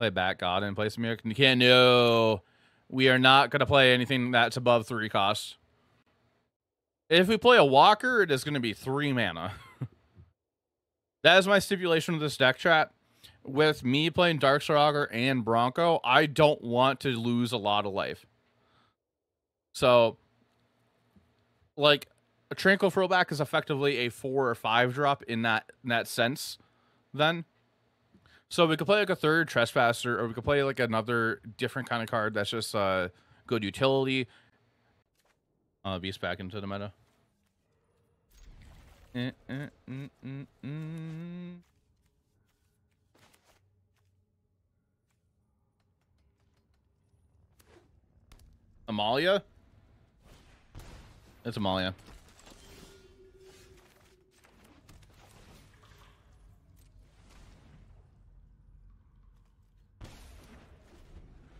Play back God and play some Mirror. You can't. No, we are not going to play anything that's above three costs. If we play a Walker, it is going to be three mana. that is my stipulation of this deck chat. With me playing Darkstalker and Bronco, I don't want to lose a lot of life. So, like, a Tranquil Frillback is effectively a four or five drop in that in that sense. Then, so we could play like a third Trespasser, or we could play like another different kind of card that's just uh good utility. Uh, Beast back into the meta. Mm, mm, mm, mm, mm. Amalia? It's Amalia.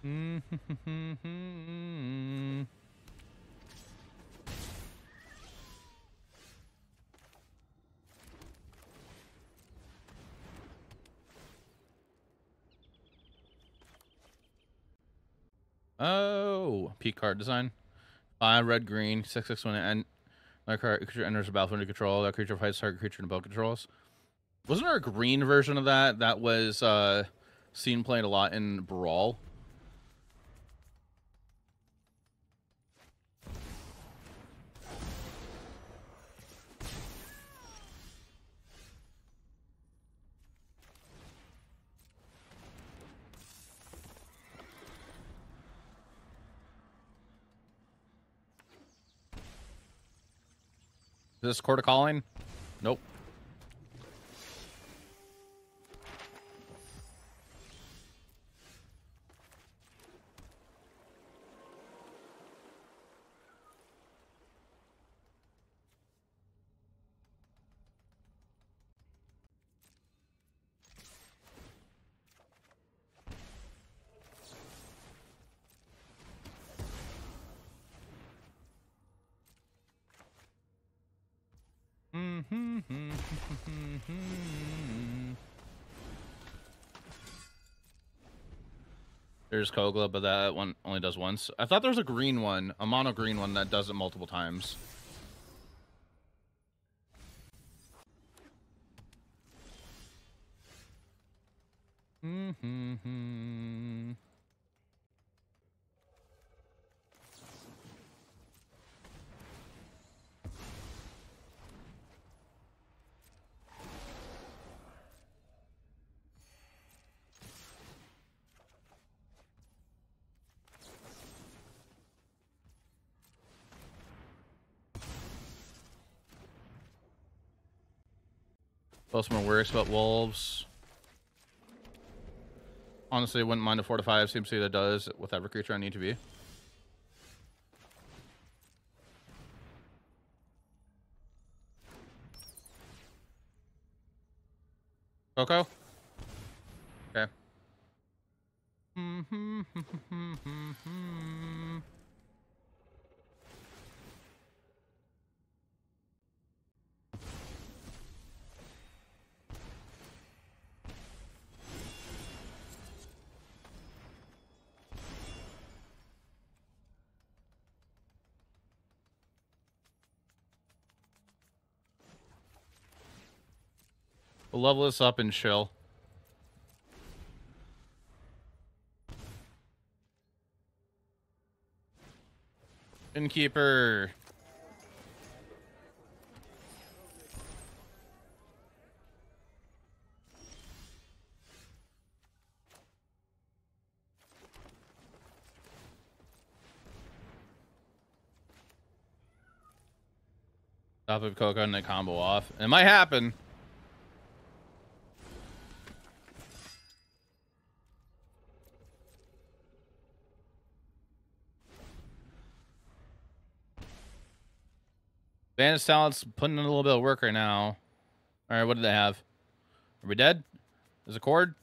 oh, P card design. Five red green six six one and that creature enters the battlefield under control. That creature fights target creature in both controls. Wasn't there a green version of that that was uh, seen played a lot in Brawl? This Chord of Calling? Nope. Mm-hmm. There's Kogla, but that one only does once. I thought there was a green one, a mono green one that does it multiple times. Mm-hmm. Postman worries about wolves. Honestly, wouldn't mind a 4 to 5. Seems that does with every creature I need to be. Coco? Okay. We'll level this up and chill. Innkeeper. Top of Coco and the combo off. It might happen. Bandit's Talent's putting in a little bit of work right now. All right, what do they have? Are we dead? Is a cord?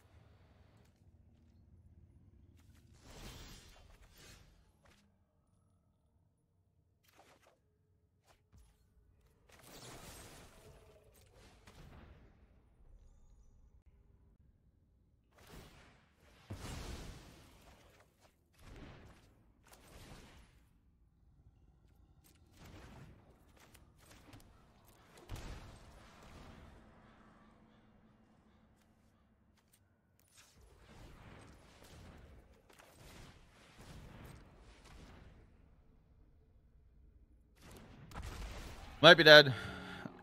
Might be dead.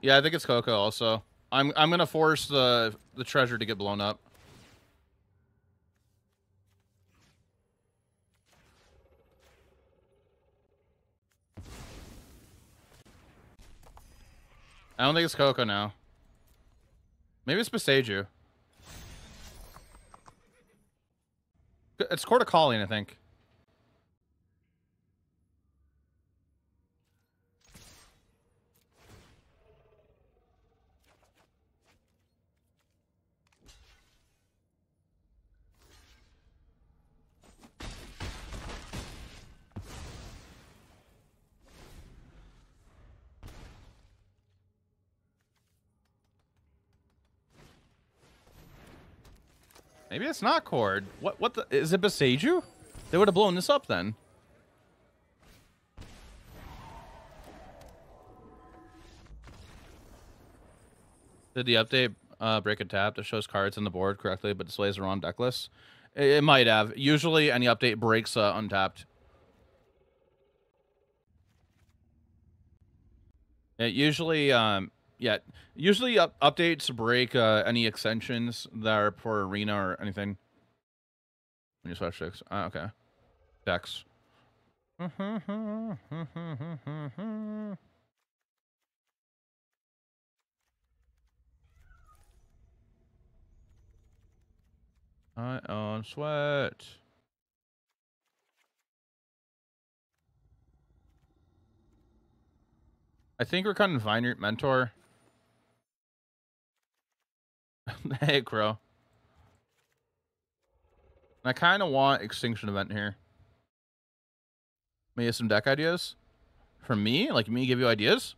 Yeah, I think it's Coco also. I'm I'm gonna force the the treasure to get blown up. I don't think it's Coco now. Maybe it's Boseiju. It's Chord of Calling, I think. Maybe it's not Chord. What? What the? Is it Boseiju? They would have blown this up then. Did the update uh, break a tap that shows cards on the board correctly but displays the wrong deck list? It, it might have. Usually, any update breaks uh, untapped. It usually, um, yeah, usually up updates break uh, any extensions that are for arena or anything. When you switch six, ah, okay, decks. I own sweat. I think we're kind cutting Vinereap Mentor. hey, Crow. I kind of want Extinction Event here. Maybe some deck ideas? From me? Like me give you ideas?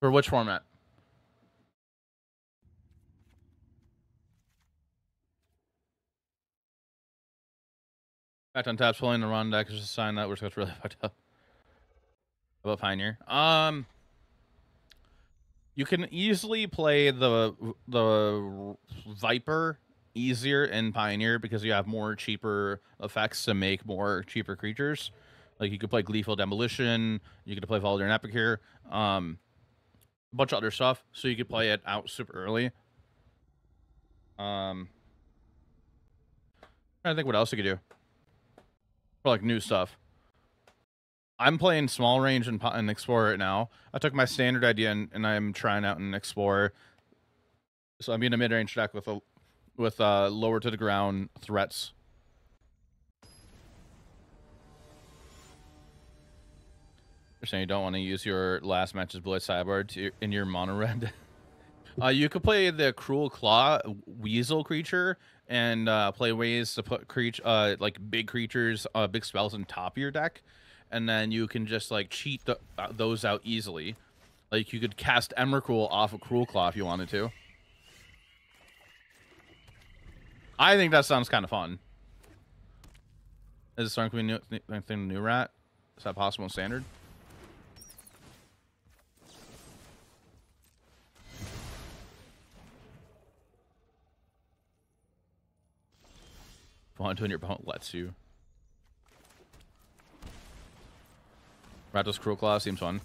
For which format? Back on taps, pulling the wrong deck is just a sign that we're supposed to really fucked up. About Pioneer. Um, you can easily play the the Viper easier in Pioneer because you have more cheaper effects to make more cheaper creatures. Like you could play Gleeful Demolition, you could play Valdir and here, um, a bunch of other stuff. So you could play it out super early. Um, I think what else you could do for like new stuff. I'm playing small range and, and Explorer right now. I took my standard idea and, and I'm trying out an Explorer. So I'm in a mid range deck with a with uh, lower to the ground threats. You're saying you don't want to use your last match's Blood Sideboard to, in your mono red. uh, you could play the Cruel Claw Weasel creature and uh, play ways to put creature uh, like big creatures, uh, big spells on top of your deck and then you can just like cheat the, uh, those out easily. Like you could cast Emrakul off of Cruel Claw if you wanted to. I think that sounds kind of fun. Is it something we new anything new rat? Is that possible in standard? Want to and your opponent lets you. Rattl's Cruel Claw seems fun.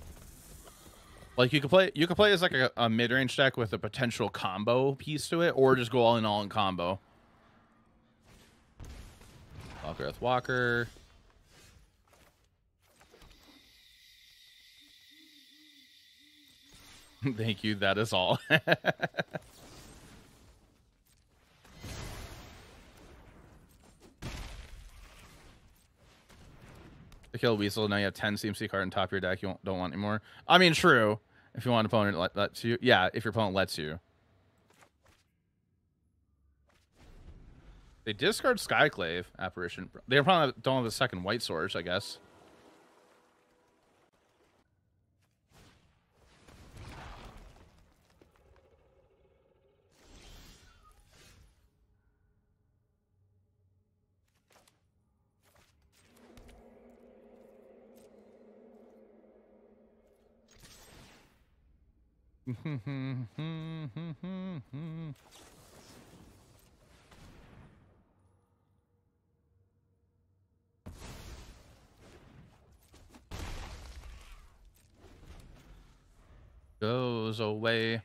Like you could play, you could play as like a, a mid-range deck with a potential combo piece to it, or just go all in all in combo. Walker Walker. Thank you. That is all. to kill Weasel. Now you have 10 CMC card on top of your deck. You don't want anymore. I mean, true. If you want an opponent let, lets you. Yeah, if your opponent lets you. They discard Skyclave Apparition. They probably don't have a second white source, I guess. Goes away.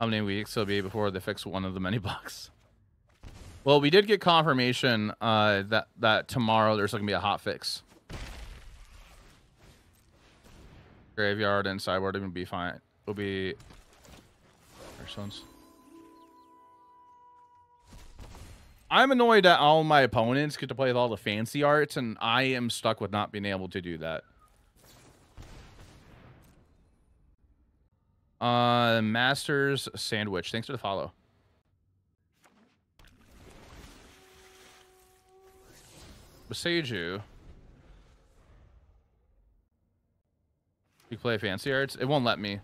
How many weeks will be before they fix one of the many bugs? Well, we did get confirmation uh, that that tomorrow there's going to be a hot fix. Graveyard and sideboard will be fine. Will be. There's ones. I'm annoyed that all my opponents get to play with all the fancy arts, and I am stuck with not being able to do that. Uh, Masters Sandwich. Thanks for the follow. Boseiju. You play fancy arts? It won't let me.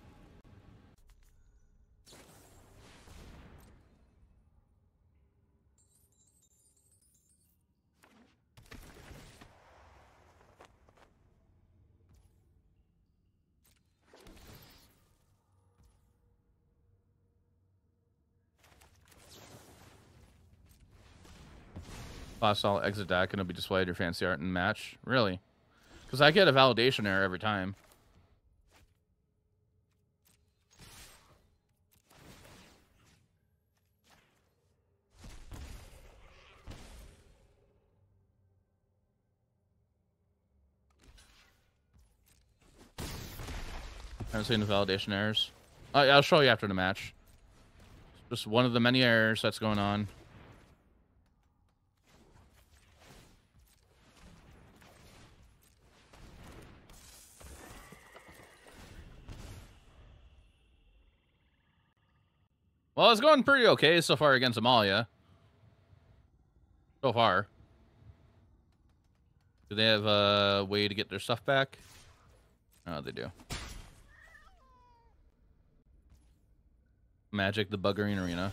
All exit deck and it'll be displayed your fancy art and match. Really? Because I get a validation error every time. I haven't seen the validation errors. I'll show you after the match. Just one of the many errors that's going on. Well, it's going pretty okay so far against Amalia. So far. Do they have a way to get their stuff back? Oh, they do. Magic the Buggering Arena.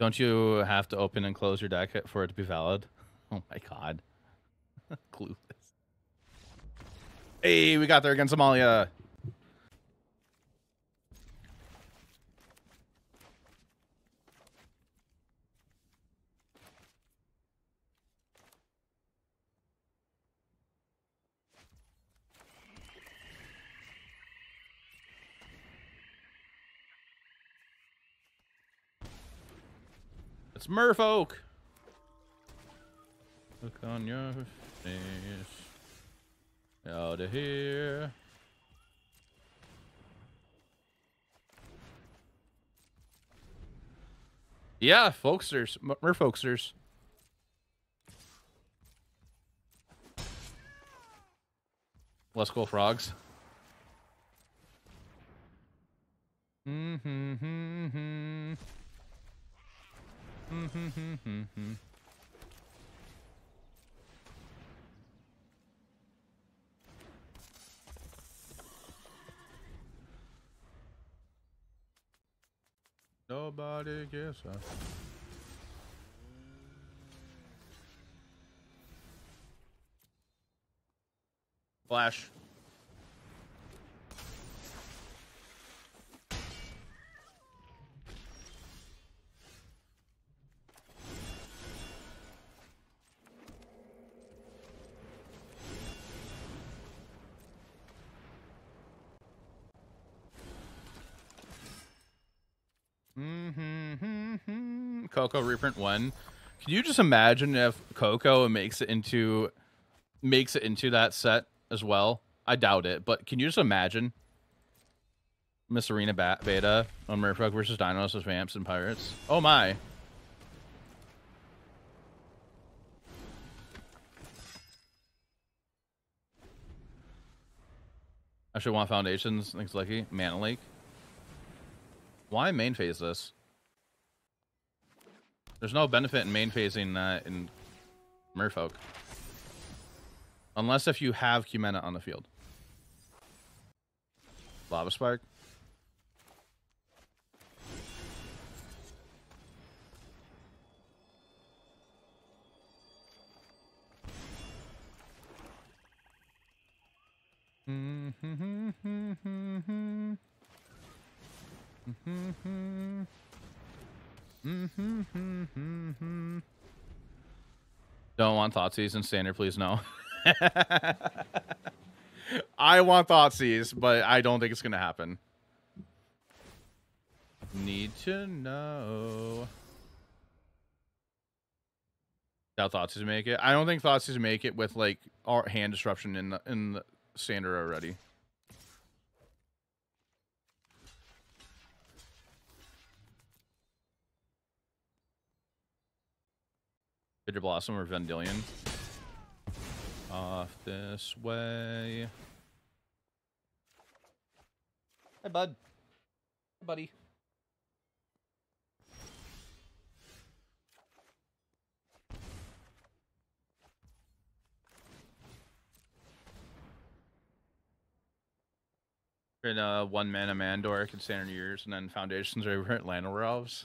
Don't you have to open and close your deck for it to be valid? Oh my god. Clueless. Hey, we got there against Somalia. It's Merfolk. Look on your face. Out of here. Yeah, folksters. Merfolksters. Let's go, frogs. Mm-hmm. Mm-hmm. Mm-hmm. Nobody gets us. Flash. Mm-hmm. Coco reprint one. Can you just imagine if Coco makes it into makes it into that set as well? I doubt it, but can you just imagine Miss Arena bat beta on Merfolk versus Dinos as Vamps and Pirates? Oh my. I should want foundations. Thanks, Lucky. Mana Lake. Why main phase this? There's no benefit in main phasing that in Merfolk. Unless if you have Kumena on the field. Lava Spark. Don't want Thoughtseize and standard, please no. I want Thoughtseize, but I don't think it's gonna happen. Need to know. Doubt Thoughtseize make it. I don't think Thoughtseize make it with like our hand disruption in the in the standard already. Bitterblossom or Vendilion. Off this way. Hey, bud. Buddy. In uh, one mana Mandor, can stand in years, and then Foundations are over at Llanowar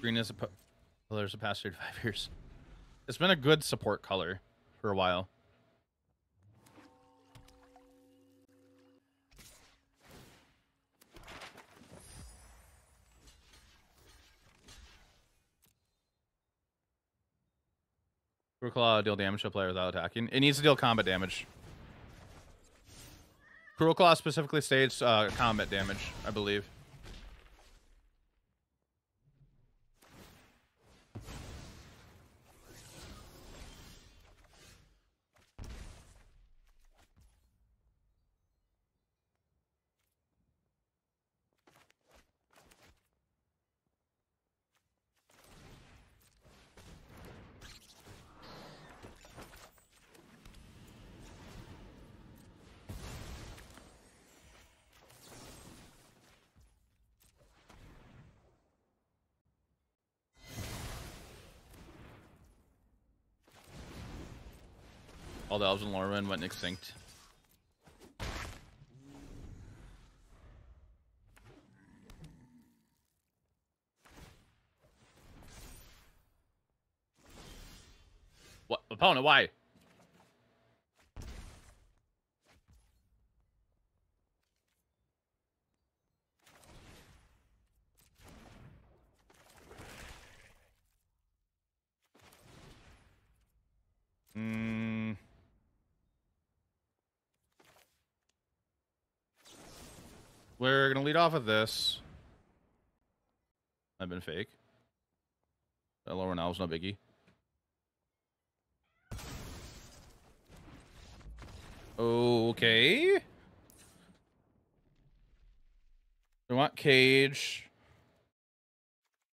Green is a colors of past 35 years. It's been a good support color for a while. Cruel Claw deal damage to a player without attacking. It needs to deal combat damage. Cruel Claw specifically states uh, combat damage, I believe. All the elves in Lorwyn went extinct. What opponent? Why? We're gonna lead off with this. I've been fake. That lower now is no biggie. Okay. We want cage.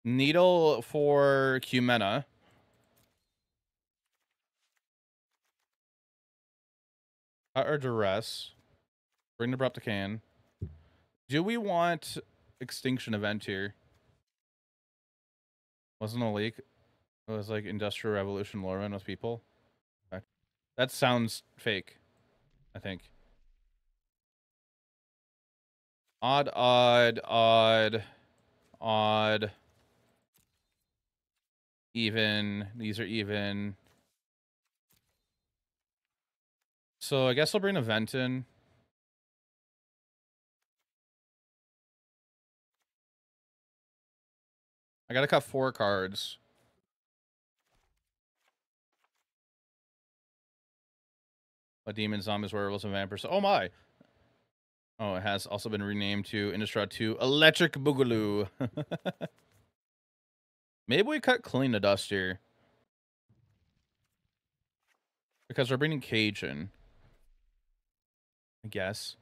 Needle for Kumena. Cut or duress. Bring the abrupt can. Do we want extinction event here? Wasn't a leak. It was like industrial revolution Lorwyn with people. That sounds fake. I think. Odd, odd, odd, odd. Even. These are even. So I guess I'll bring a vent in. I gotta cut four cards. A demon, zombies, werewolves, and vampires. Oh my! Oh, it has also been renamed to Innistrad 2 Electric Boogaloo. Maybe we cut Cling to Dust here. Because we're bringing Cage in. I guess.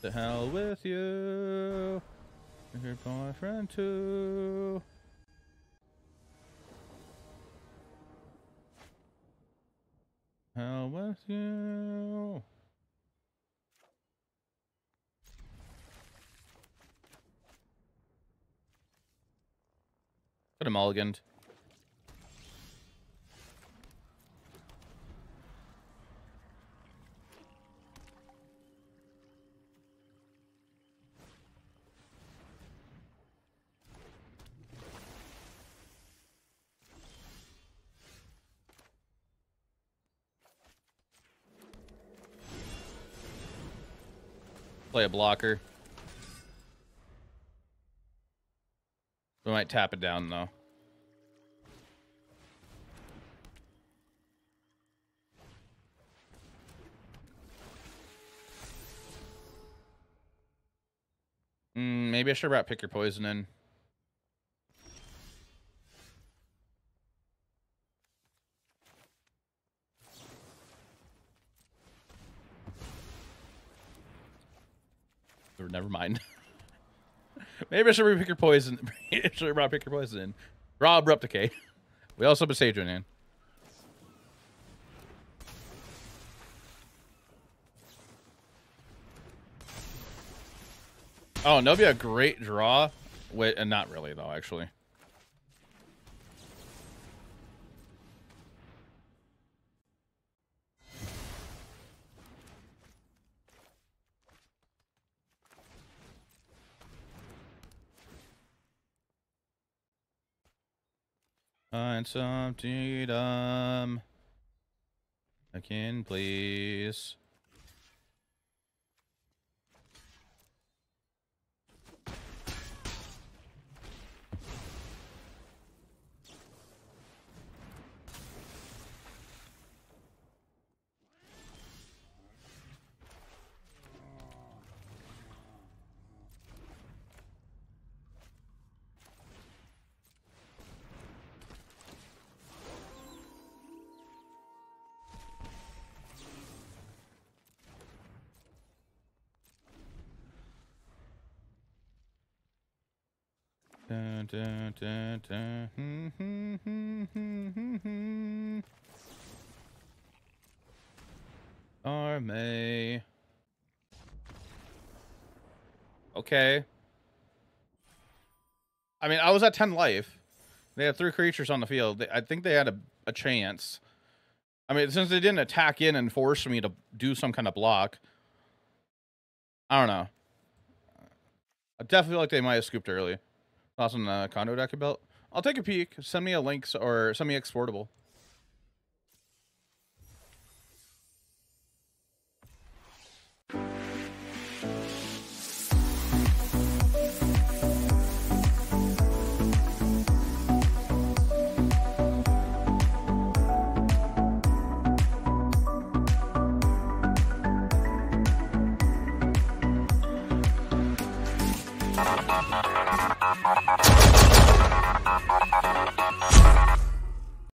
The hell with you. Here come my friend too. How about you. Got a mulliganed. Play a blocker. We might tap it down though. Mm, maybe I should have pick your poison in. Or never mind. Maybe I should pick your poison. should brought pick your poison. Rob Replicate. We also have a Sage in. Oh, that'll be a great draw. Wait, and not really though, actually. Find some freedom. Again, please. Arme. Okay. I mean, I was at 10 life. They had three creatures on the field. I think they had a, a chance. I mean, since they didn't attack in and force me to do some kind of block, I don't know. I definitely feel like they might have scooped early. Awesome uh, condo deck you built. I'll take a peek. Send me a link or send me exportable.